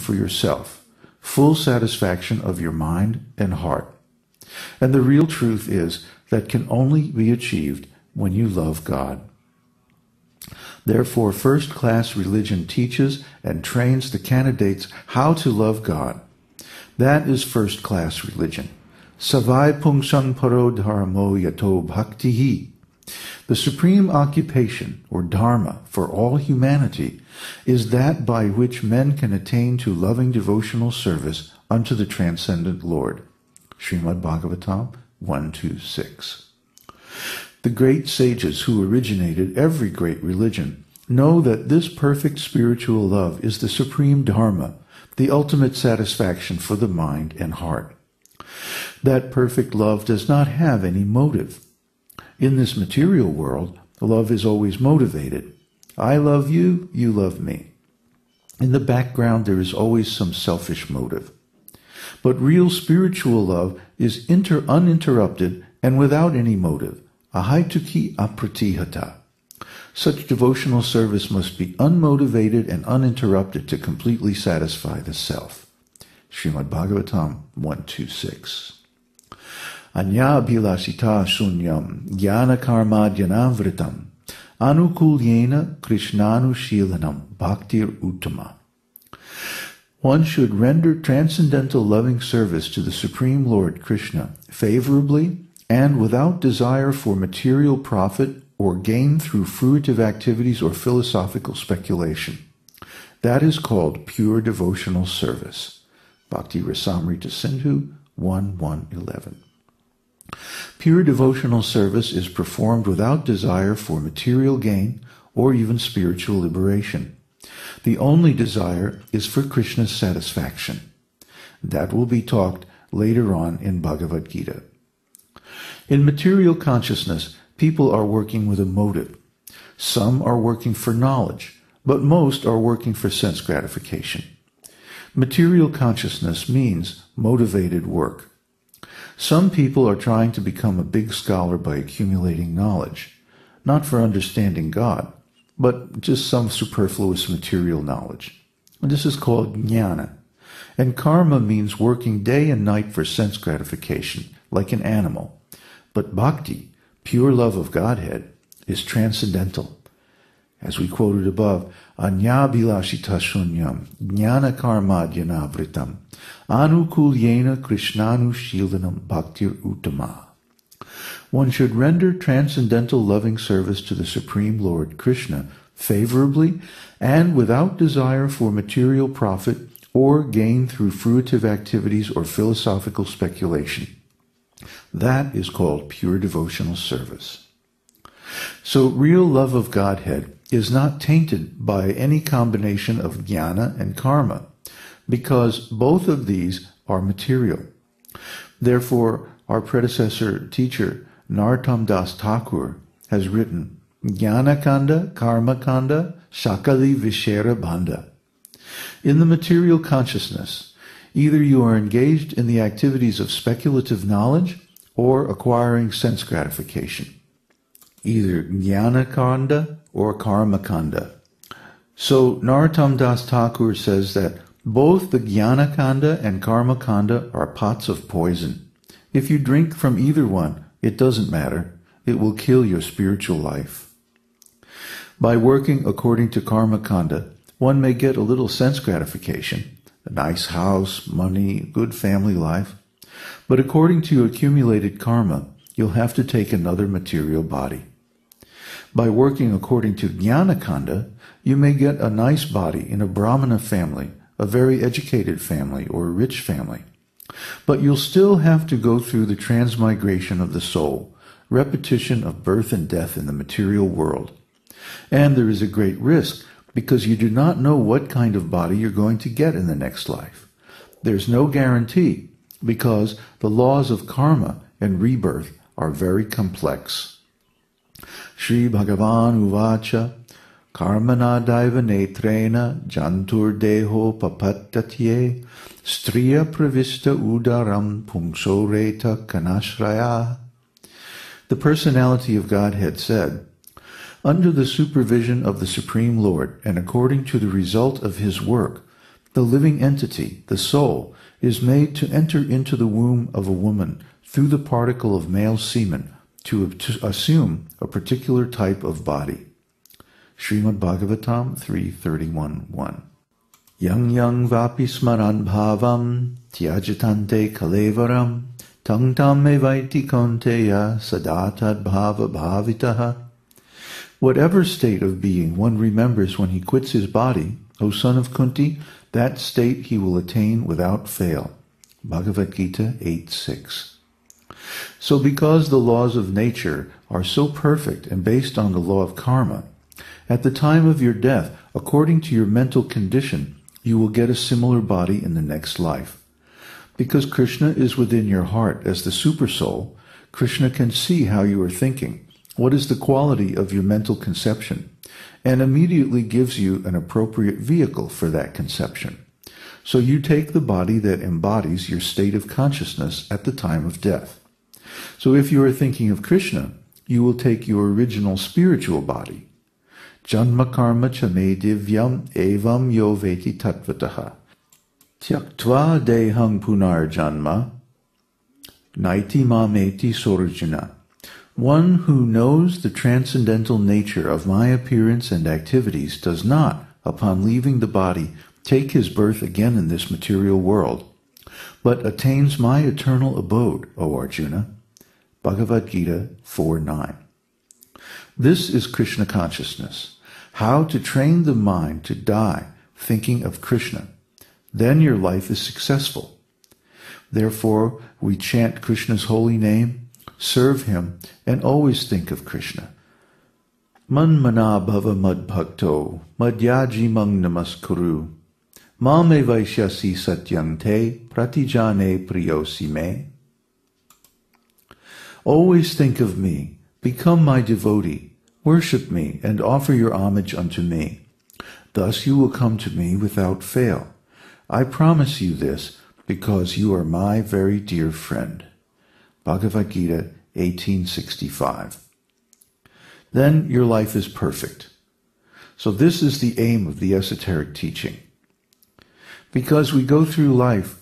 for yourself, full satisfaction of your mind and heart. And the real truth is that can only be achieved when you love God. Therefore, first class religion teaches and trains the candidates how to love God. That is first class religion. Savai pungsang paro dharmo yato bhaktihi. The supreme occupation, or dharma, for all humanity is that by which men can attain to loving devotional service unto the transcendent Lord. Srimad Bhagavatam 126. The great sages who originated every great religion know that this perfect spiritual love is the supreme dharma, the ultimate satisfaction for the mind and heart. That perfect love does not have any motive. In this material world, love is always motivated. I love you, you love me. In the background, there is always some selfish motive. But real spiritual love is inter- uninterrupted and without any motive. Ahaituki apratihata. Such devotional service must be unmotivated and uninterrupted to completely satisfy the self. Srimad Bhagavatam 126. Anya bhilasita sunyam jnana karma dhyanavritam anukulyena krishnanushilanam bhaktir uttama. One should render transcendental loving service to the Supreme Lord Krishna favorably and without desire for material profit or gain through fruitive activities or philosophical speculation. That is called pure devotional service. Bhakti Rasamrita Sindhu 1 1 11. Pure devotional service is performed without desire for material gain or even spiritual liberation. The only desire is for Krishna's satisfaction. That will be talked later on in Bhagavad Gita. In material consciousness, people are working with a motive. Some are working for knowledge, but most are working for sense gratification. Material consciousness means motivated work. Some people are trying to become a big scholar by accumulating knowledge, not for understanding God, but just some superfluous material knowledge. This is called jnana. And karma means working day and night for sense gratification, like an animal. But bhakti, pure love of Godhead, is transcendental. As we quoted above, Anyabhilashita shunyam, jnana karma dhyanavritam, anukulyena krishnanu shildanam bhaktir uttama. One should render transcendental loving service to the Supreme Lord Krishna favorably and without desire for material profit or gain through fruitive activities or philosophical speculation. That is called pure devotional service. So real love of Godhead is not tainted by any combination of jnana and karma, because both of these are material. Therefore, our predecessor teacher, Narottam Das Thakur, has written Jnana Kanda, Karma Kanda, Sakali Vishera Banda. In the material consciousness, either you are engaged in the activities of speculative knowledge or acquiring sense gratification either jnana kanda or karma kanda. So Narottam Das Thakur says that both the jnana kanda and karma kanda are pots of poison. If you drink from either one, it doesn't matter. It will kill your spiritual life. By working according to karma kanda, one may get a little sense gratification, a nice house, money, good family life. But according to accumulated karma, you'll have to take another material body. By working according to Jnanakanda, you may get a nice body in a Brahmana family, a very educated family, or a rich family. But you'll still have to go through the transmigration of the soul, repetition of birth and death in the material world. And there is a great risk because you do not know what kind of body you're going to get in the next life. There's no guarantee because the laws of karma and rebirth are very complex. Sri Bhagavan Uvacha Karmana Daiva Netrena Jantur Deho Papatatye Striya Pravista Udaram Pumsoreta Kanashraya. The personality of Godhead said, Under the supervision of the Supreme Lord and according to the result of his work, The living entity, the soul, is made to enter into the womb of a woman through the particle of male semen to, assume a particular type of body. Srimad Bhagavatam 3.31.1 Yang yang vapi smaran bhavam tyajatante kalevaram tang tam vaiti konteya sadatad bhava bhavitaha Whatever state of being one remembers when he quits his body, O son of Kunti, that state he will attain without fail. Bhagavad Gita 8.6 So because the laws of nature are so perfect and based on the law of karma, at the time of your death, according to your mental condition, you will get a similar body in the next life. Because Krishna is within your heart as the supersoul, Krishna can see how you are thinking what is the quality of your mental conception? And immediately gives you an appropriate vehicle for that conception. So you take the body that embodies your state of consciousness at the time of death. So if you are thinking of Krishna, you will take your original spiritual body. Janma karma chame divyam evam yo veti tatvataha. Tyaktva dehang punar janma naiti mameti sorjuna. One who knows the transcendental nature of my appearance and activities does not, upon leaving the body, take his birth again in this material world, but attains my eternal abode, O Arjuna. Bhagavad Gita 4 9. This is Krishna consciousness. How to train the mind to die thinking of Krishna. Then your life is successful. Therefore, we chant Krishna's holy name serve him, and always think of Krishna. Man mana bhava madbhakto, madhyaji mang namaskuru. Mame vaishyasi satyang te, pratijane priyosi me. Always think of me, become my devotee, worship me, and offer your homage unto me. Thus you will come to me without fail. I promise you this, because you are my very dear friend. Bhagavad Gita 1865. Then your life is perfect. So this is the aim of the esoteric teaching. Because we go through life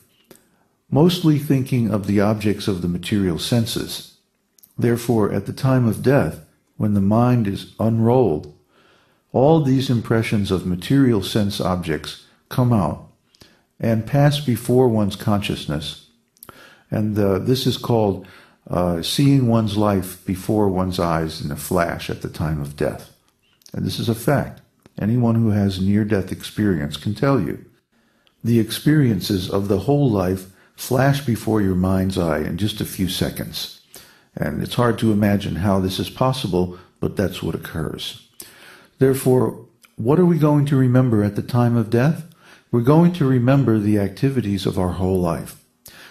mostly thinking of the objects of the material senses. Therefore, at the time of death, when the mind is unrolled, all these impressions of material sense objects come out and pass before one's consciousness and uh, this is called uh, seeing one's life before one's eyes in a flash at the time of death. And this is a fact. Anyone who has near death experience can tell you. The experiences of the whole life flash before your mind's eye in just a few seconds. And it's hard to imagine how this is possible, but that's what occurs. Therefore, what are we going to remember at the time of death? We're going to remember the activities of our whole life.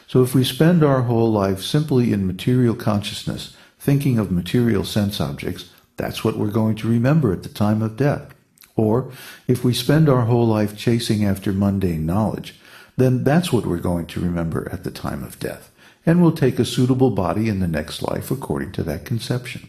So if we spend our whole life simply in material consciousness, thinking of material sense objects, that's what we're going to remember at the time of death. Or if we spend our whole life chasing after mundane knowledge, then that's what we're going to remember at the time of death. And we'll take a suitable body in the next life according to that conception.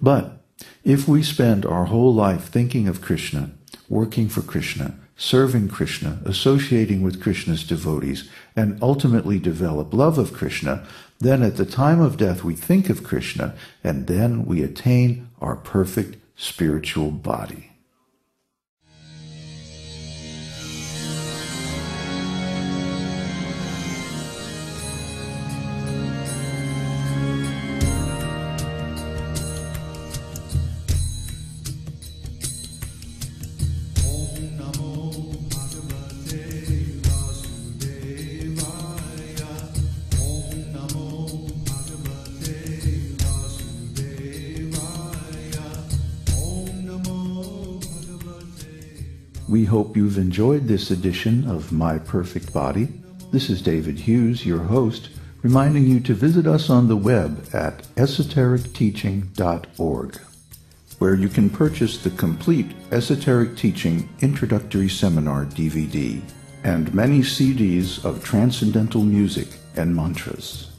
But if we spend our whole life thinking of Krishna, working for Krishna, serving Krishna, associating with Krishna's devotees, and ultimately develop love of Krishna, then at the time of death we think of Krishna, and then we attain our perfect spiritual body. We hope you've enjoyed this edition of My Perfect Body. This is David Hughes, your host, reminding you to visit us on the web at esotericteaching.org, where you can purchase the complete Esoteric Teaching Introductory Seminar DVD and many CDs of transcendental music and mantras.